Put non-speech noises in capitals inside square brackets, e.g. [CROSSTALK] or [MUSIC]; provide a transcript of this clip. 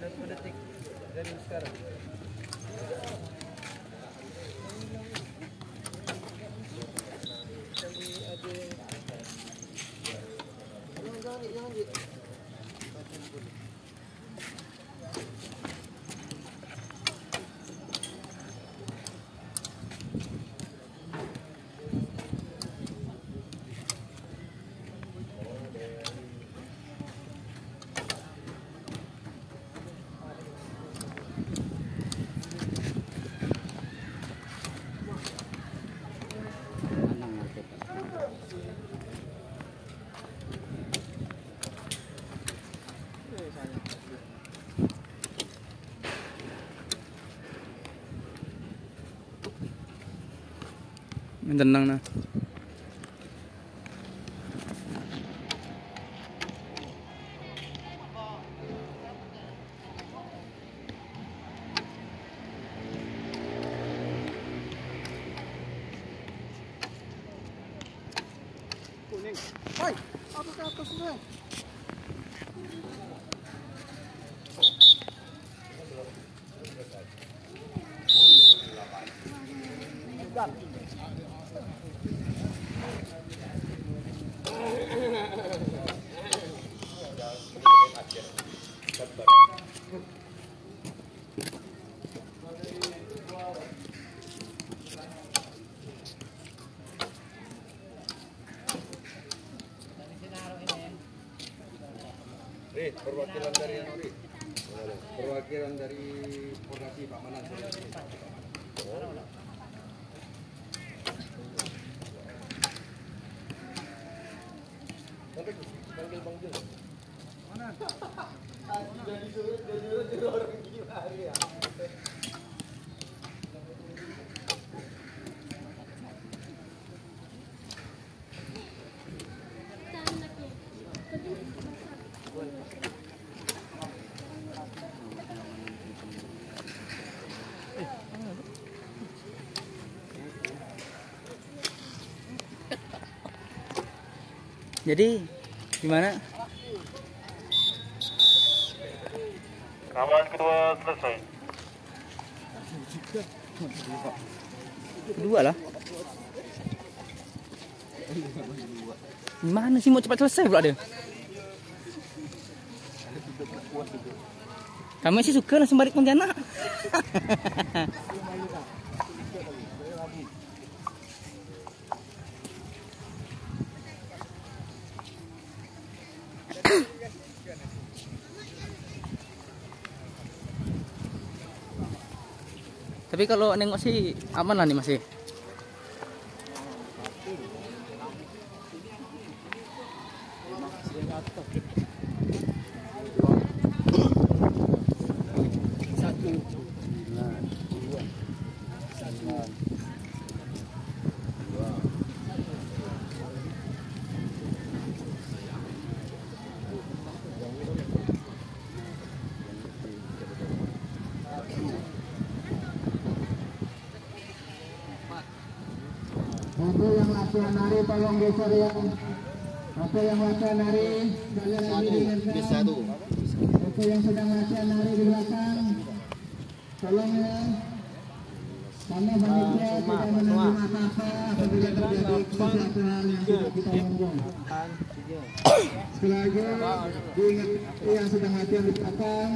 Berapa detik dari sekarang? mình tình năng nè Thank you. Perwakilan dari yang Ri. Perwakilan dari Koordinasi Keamanan. Sampai panggil Bang Jul. jadi gimana? Kawan kedua selesai. kedua lah. Gimana sih mau cepat selesai pula dia? Kami sih suka langsung balik Pontianak [LAUGHS] Tapi kalau nengok sih aman lah nih masih. Untuk yang latihan nari tolong geser ya. Untuk yang latihan nari kalian lagi dengarkan. Untuk yang sedang latihan nari di belakang, tolong ya. Karena panitia tidak menerima apa-apa apabila terjadi sesuatu hal yang tidak kita omongkan. Sekali lagi, diingat yang sedang latihan di belakang,